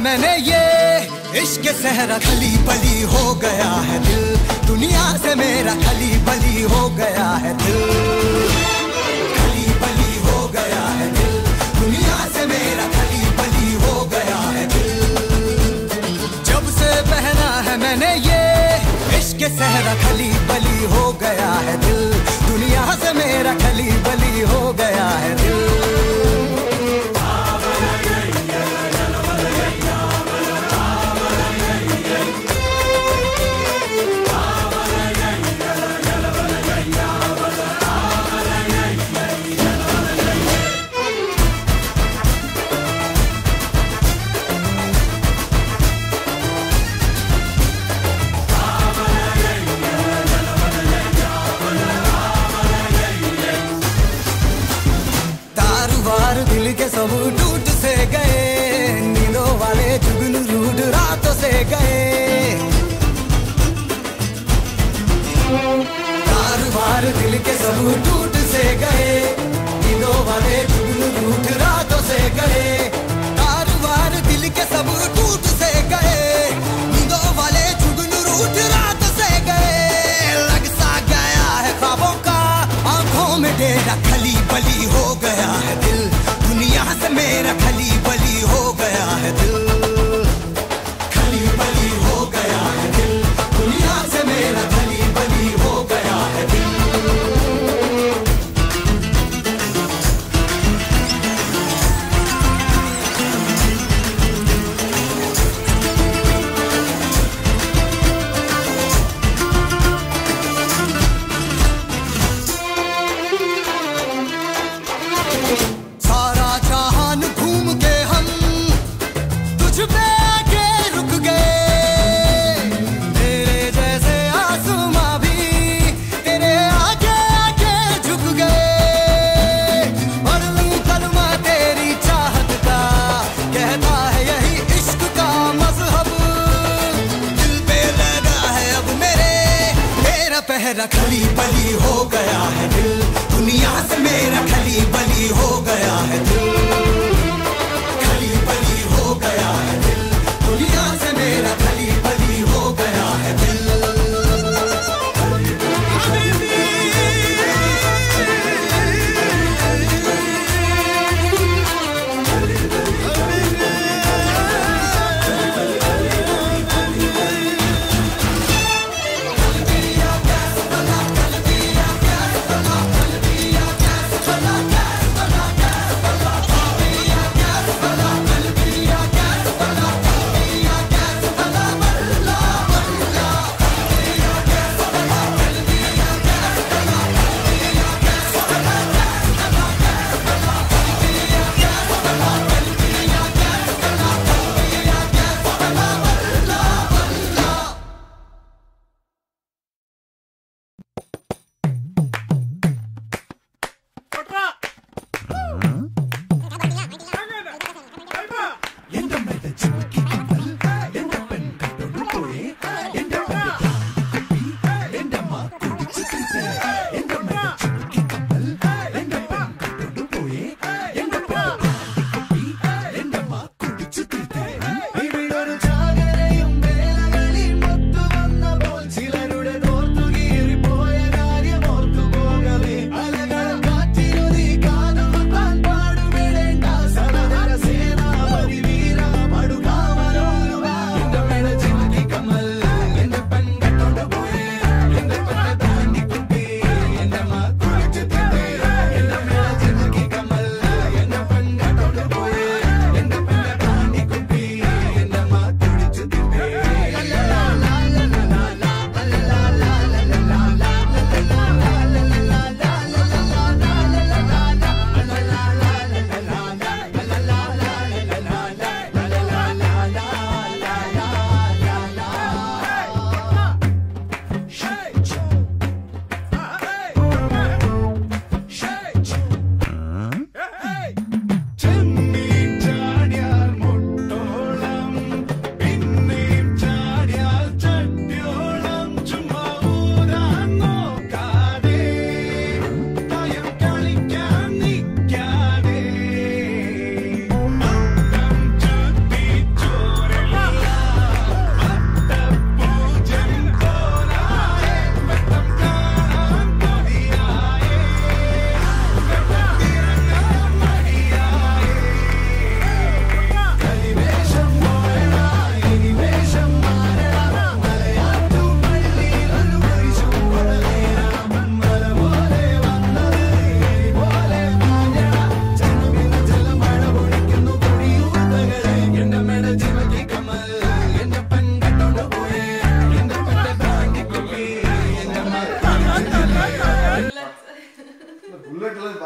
मैंने ये इश्क सहरा खली बली हो गया है दिल। दुनिया से मेरा खली बली हो गया है दिल। सब टूट से गए, नींदों वाले जुगनू रूट रातों से गए। कारोबार दिल के सब टूट बलि हो गया। मेरा खली बली हो गया है दिल। दुनिया से मेरा खली बली हो गया है दिल।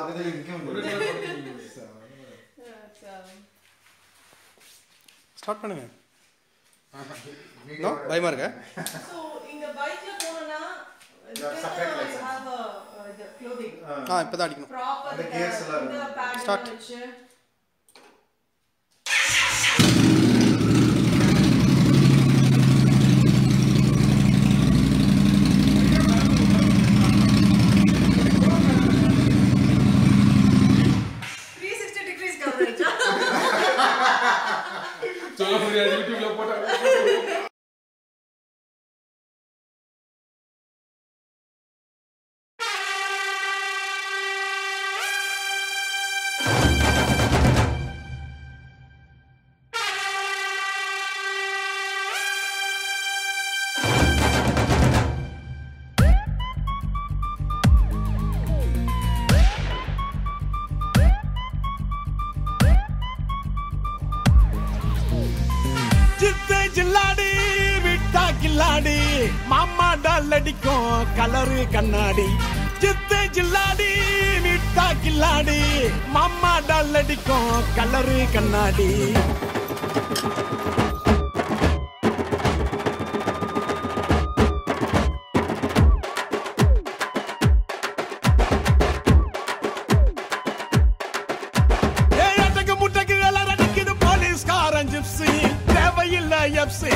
out that they even come to. Start பண்ணுங்க நோ பயமா இருக்க சோ இந்த பைக்ல போனா separate licence have a the clothing ஆ இப்போதான் அடிக்கணும். ப்ராப்பர் அந்த கியர்ஸ் எல்லாம் start Solo fanya vitu vya kupata ஜில்லாடி மாமா டால் அடிக்கும் கலரு கண்ணாடி. சித்து ஜில்லாடி விட்டா கில்லாடி மாமா டால் அடிக்கும் கலரு கண்ணாடி. ஏய், தேவையில்லை எப்சி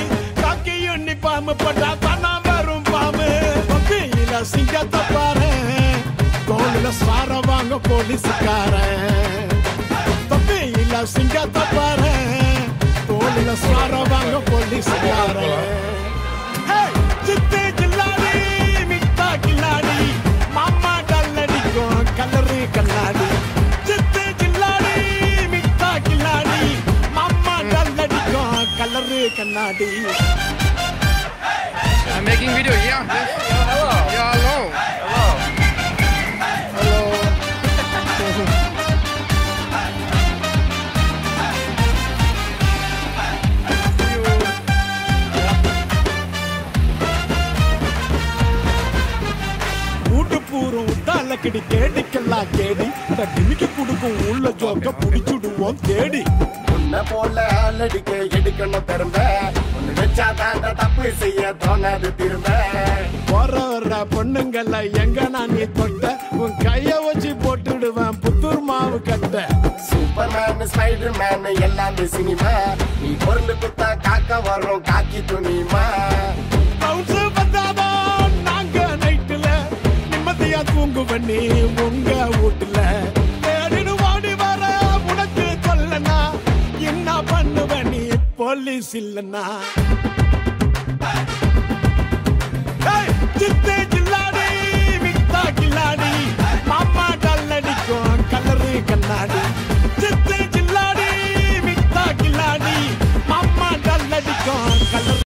யூனிஃபார்ம் போட்டா தானா வரும் பாம்பு தொப்பியில சிங்கத்தை பாரு தோளில சார வாங்க போலீஸ்காரன் தொப்பியில சிங்கத்தை பாரு தோளில சார வாங்க போலீஸ்காரன் ஹேய், சித்து கில்லாடி மிட்டா கில்லாடி மாமா டல்லடிக்கும் கலரு கண்ணாடி சித்து கில்லாடி மிட்டா கில்லாடி மாமா டல்லடிக்கும் கலரு கண்ணாடி கிடி கேடிக்கெல்லாம் கேடி. டிமிக்கி குடுக்கும் உள்ள ஜோக்க புடிச்சுடுவோம் தேடி உன்னை போல ஆளடிக்க எடுக்கணும் பெரும்ப ஒண்ணு வச்சா தாண்ட தப்பு செய்ய தோணாது திரும்ப. வர வர பொண்ணுங்கள எங்க நான் நீ தொட்ட? உன் கைய வச்சு போட்டுடுவேன் புத்தூர் மாவு கட்ட. சூப்பர்மேன் ஸ்பைடர் மேன் எல்லாமே சினிமா நீ பொருள் குத்தா காக்க வரும் காக்கி துணிமா. நிம்மதியா தூங்குவ உங்க வீட்டுல. தேடிடு வாடி வர உனக்கு சொல்லனா? என்ன பண்ணுவ நீ? போலீஸ் இல்லனா? ஏய், ஜில்லாடி மிட்டா கில்லாடி. மாமா டல்லடிக்கும் கலரு கண்ணாடி. சித்து ஜில்லாடி மிட்டா கில்லாடி. மாமா டல்லடிக்கும் கலரு